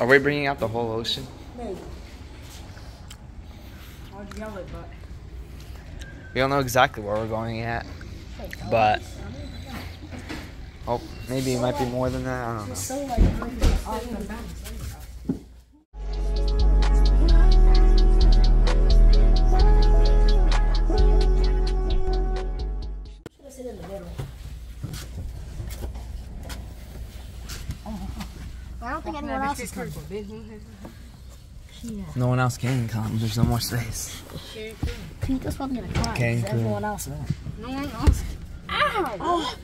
Are we bringing out the whole ocean? We don't know exactly where we're going at, but oh, maybe it might be more than that. I don't know. Think anyone else is coming. No one else can come. There's no more space. Pete, that's probably gonna cry. Okay, 'cause everyone else will. no one else. Ow!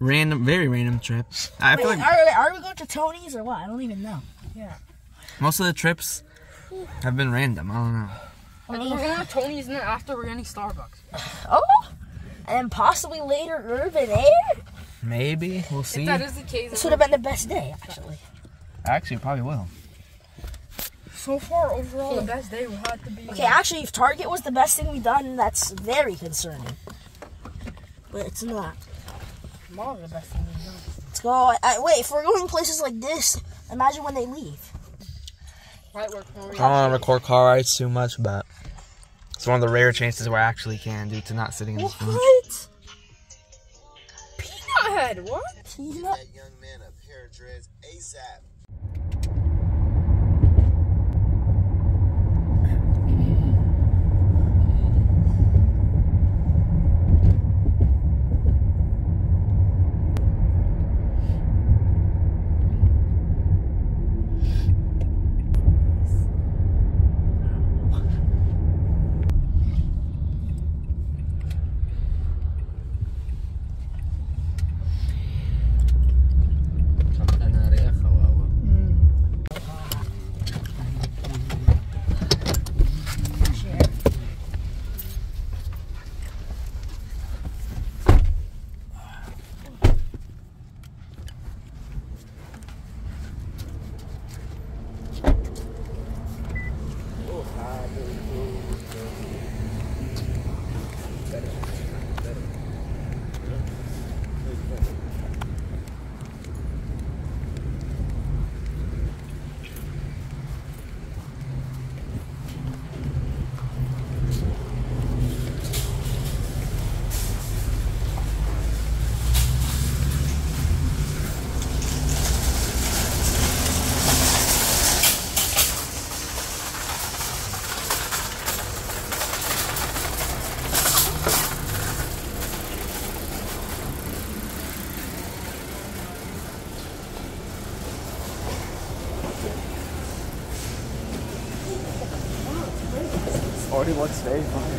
Random, very random trip. I feel like are, are we going to Tony's or what? I don't even know. Yeah. Most of the trips have been random. I don't know. I think we're gonna have Tony's and then after we're getting Starbucks. Oh, and possibly later Urban Air. Maybe we'll see. If that is the case, This would have been the best day, actually. Actually, it probably will. so far overall the best day will have to be. Okay, actually, if Target was the best thing we've done, that's very concerning. But it's not. tomorrow the best thing we've done. Let's go. I, wait, if we're going places like this, imagine when they leave. Right work. I don't want to record car rides too much, but it's one of the rare chances where I actually can due to not sitting in this What? Peanut head, what? Peanut? that young man a pair of dreads ASAP. Looks very fun.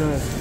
네.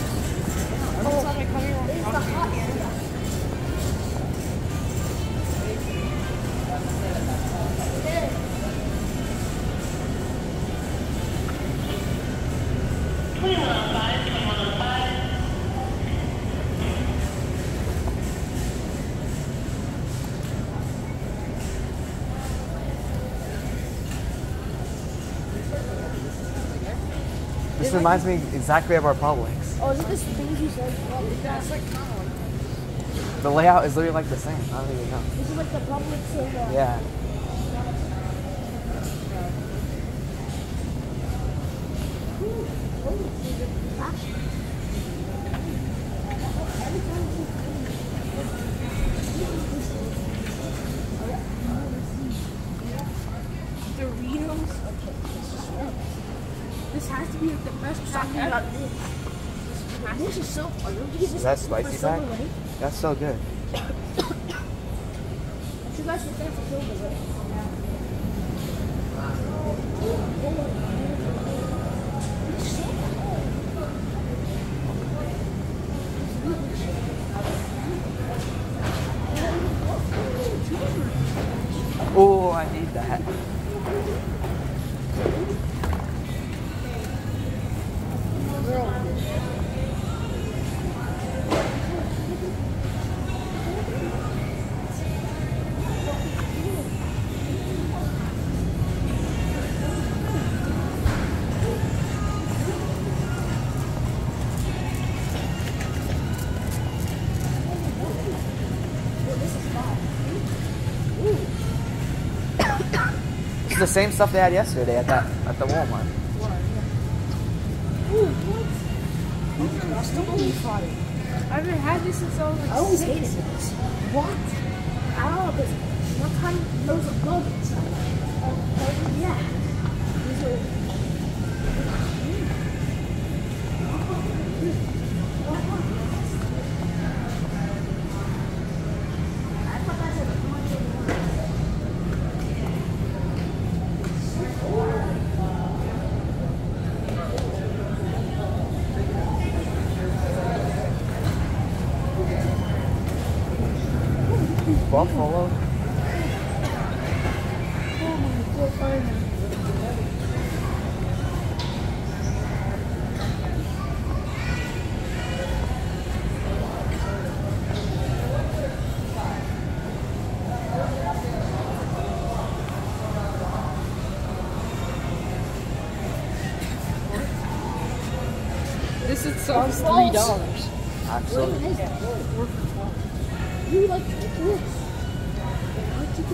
This reminds me exactly of our Publix. Oh, is it this thing you said? That's like kind of like The layout is literally like the same. I don't even know. This is like the public server. Yeah. Doritos. This has to be is so fun. Don't you get Is that spicy pack? That's so good. Oh, I need that. The same stuff they had yesterday at that at the Walmart. I haven't had this since I was like I always six. hated this. What? I don't know, because one time there was a bug inside. Uh, yeah. These are- Buffalo. This is so three dollars. Absolutely. You like this?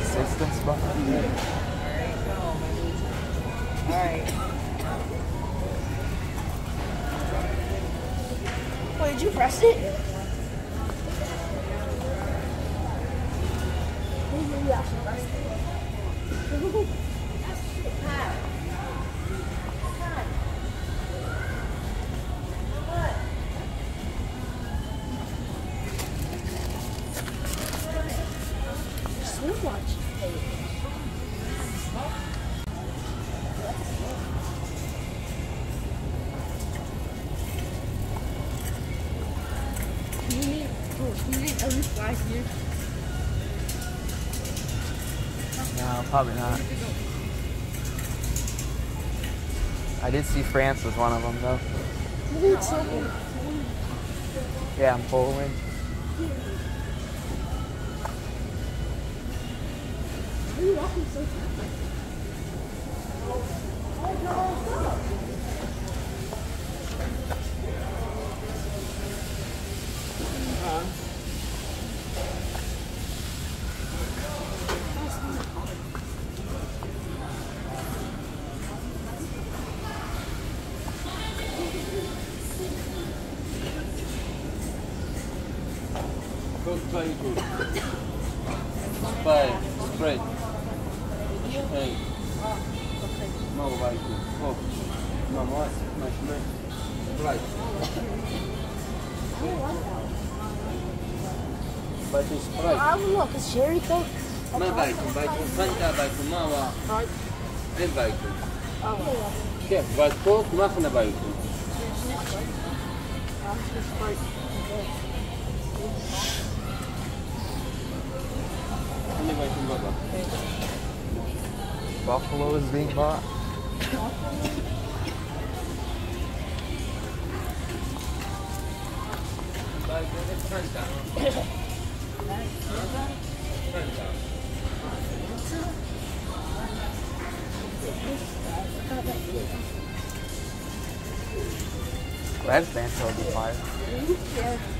Assistance button. Wait, did you press it? You need, oh, you need every five years. No, probably not. I did see France was one of them though. Maybe it's so cool. Yeah, I'm Poland. Are you walking so fast? Cook very good. Spray, spray. Hey. No, very good. Oh. No, more, much more. Right. Vai tu spray. I don't know, because Sherry Coke. Ma vai tu, vai tu, fanta, vai tu, mała. Ten vai tu. Kif, vai tu, ma fna vai tu. Ini vai com baba. Buffalo is being bought. Fanta. Glad Fanta will be.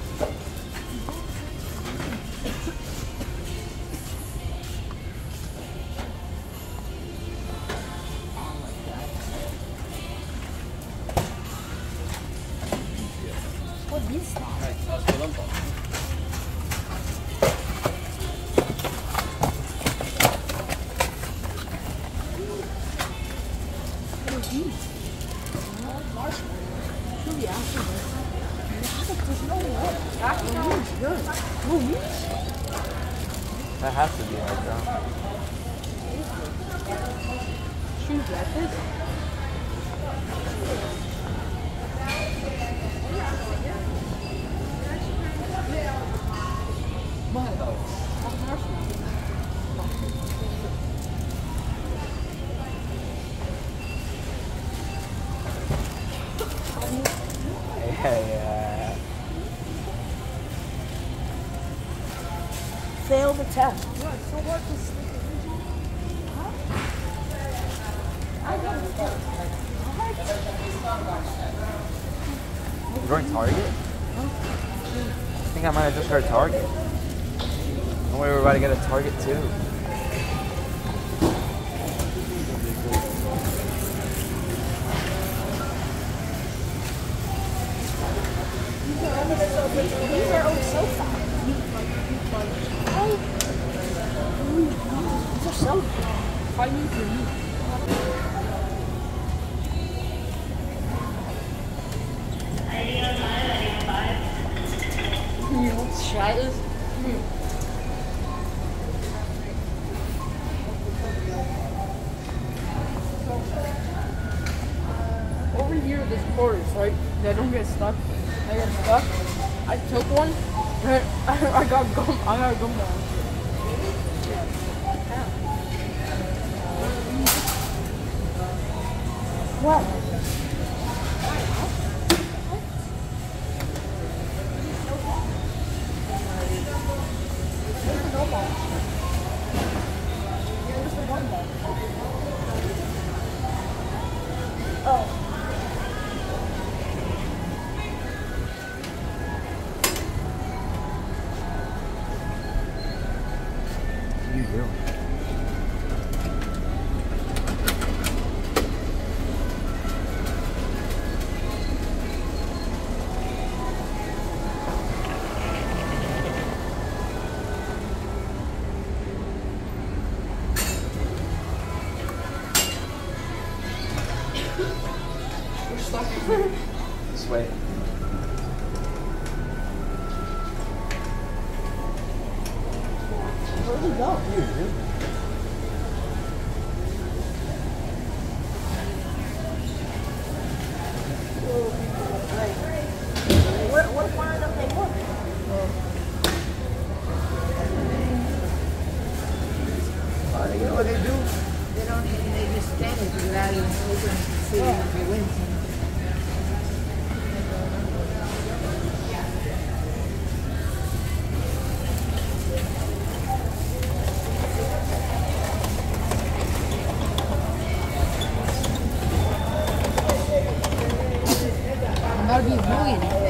Yeah, yeah. Fail the test. You going Target? I think I might have just heard Target. We were about to get a Target too. These are always so fat. Oh. These are so funny for me. I took one. and I, got gum. I got gum down. What? What are About to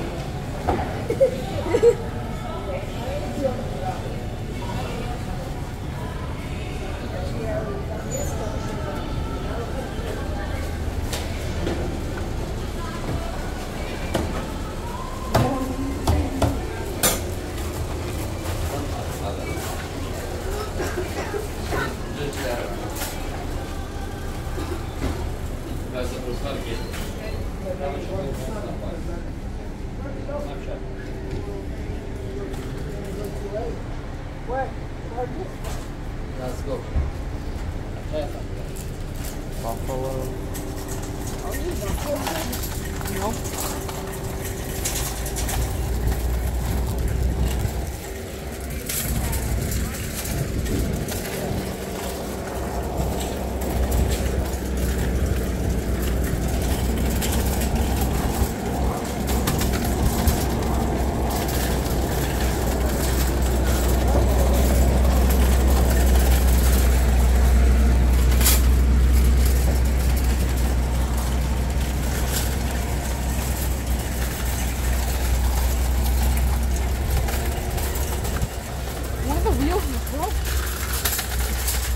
One of the wheels is broke.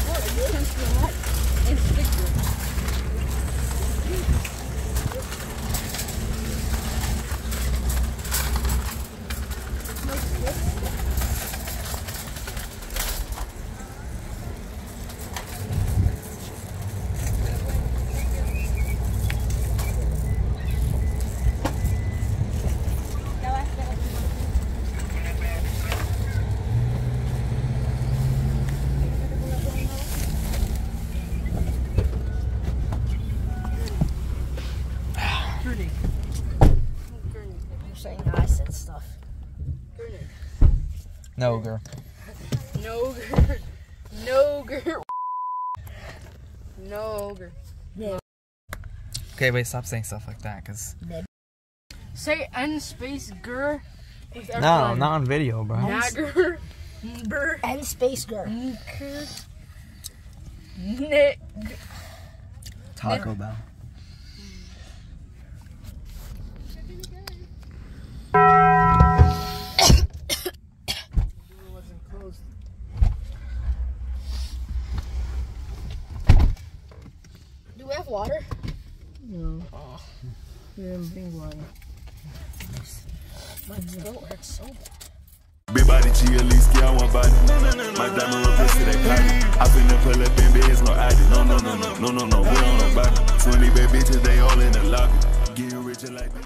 What? You can feel it. It's sticky. Pretty. You're saying I said stuff. No, girl. No gir. No gir. No gir. Okay, wait, stop saying stuff like that, cause Say N space gur. no, not on video, bro. Nagger. Brr. And Space Girl. Nick. Taco Bell. Big body G, at least on one body. My diamond replace to that pocket. I finna pull up in bed, it's no ID. No, no, no, no, no, no, no, we on nobody. 20 bad bitches, they all in the locker. Getting richer like this.